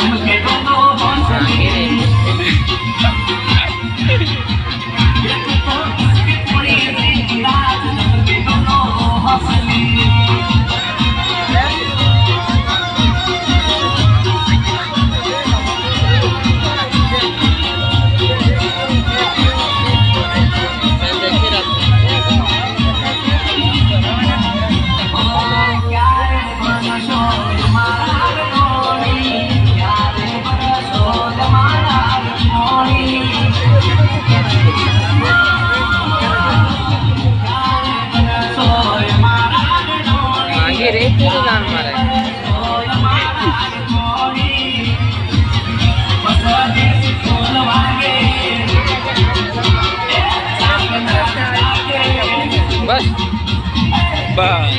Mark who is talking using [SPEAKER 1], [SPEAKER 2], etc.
[SPEAKER 1] Aunque todo va a salir रे तुझं जाण माराय बस बस।